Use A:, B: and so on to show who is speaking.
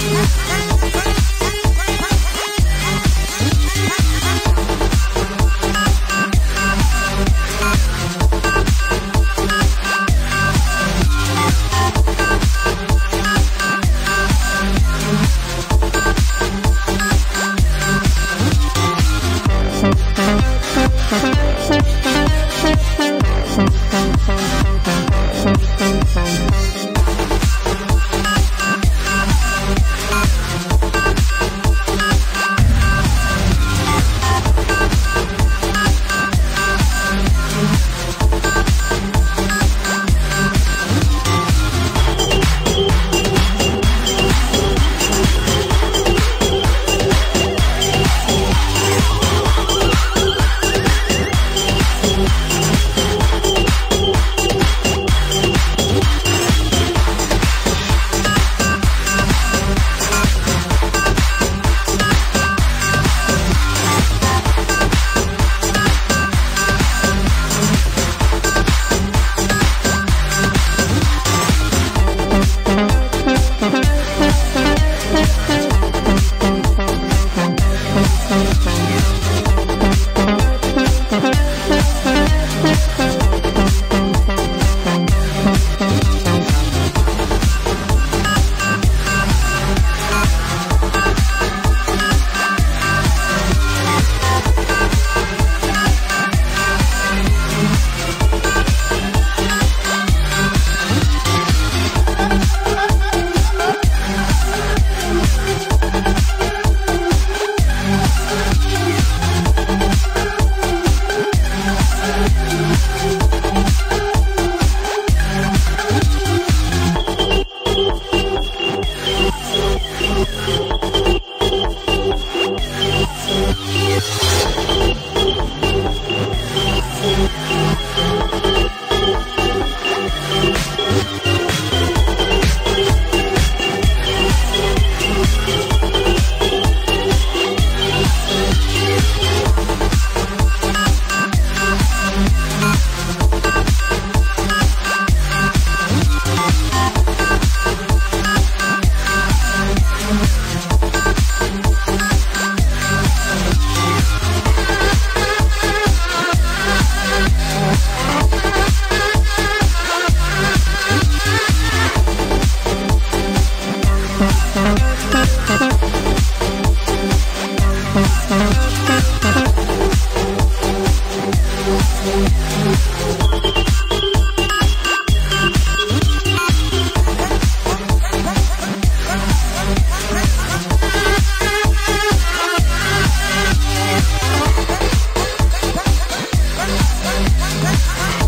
A: Yeah. Ah,